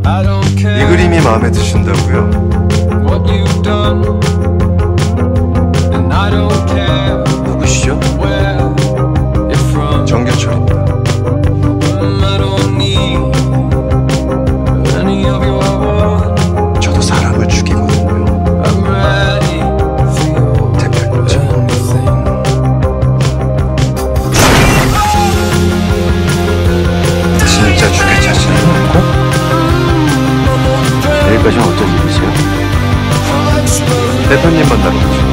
이 그림이 마음에 드신다고요? 누구시죠? 정겨철입니다. 여기까지 어떤 일이세요? 대표님 만나러 가죠.